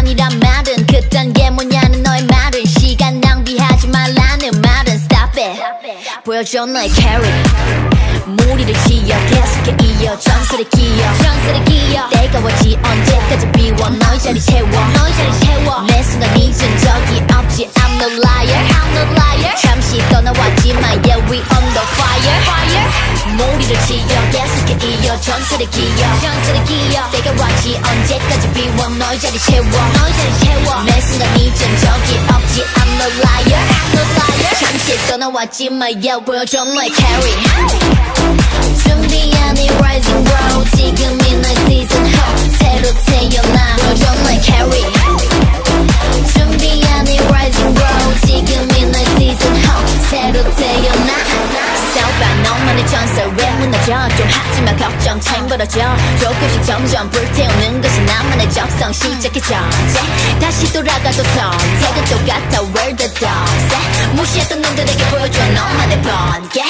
아니란 말은 그딴 게 뭐냐는 너의 말은 시간 낭비하지 말라는 말은 stop it. 보여줘 너의 carrot. 무리를 지어 계속해 이어 전설의 기억 전설의 기억 때가왔지 언제까지 비워. 너의 자리 채워. 너의 자리 채워. 내 순간 잊은 적이 없지. I'm no liar. I'm no liar. 잠시 떠나왔지만 yeah we on the fire. Fire. 무리를 지어 계속해 이어. 전설의 기억 전설의 기억 어 때가 왔지. 언제까지 비워? 너의 자리 채워. 너의 자리 채워. 매 순간 잊은 적이 없지. I'm no liar. I'm no liar. 잠시 떠나왔지만 yeah 보여줘 너의 carry 무너져 좀 하지마 걱정 벌어져. 조금씩 점점 불태우는 것이 나만의 적성. 시작해 전쟁 다시 돌아가도 선택은 똑같아 Where the dogs at 무시했던 놈들에게 보여줘 너만의 번개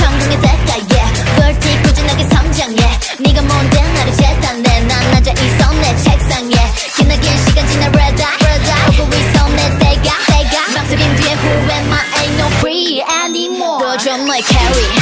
성공의 대가 yeah 벌티 꾸준하게 성장해. 네가 뭔데 나를 재단해. 난 낮아 있어 내 책상에. 기나긴 시간 지나 red eye red eye 오고 있어 내 때가 때가. 망설임 뒤에 who am I? Ain't no free anymore. 보여줘 너의 carry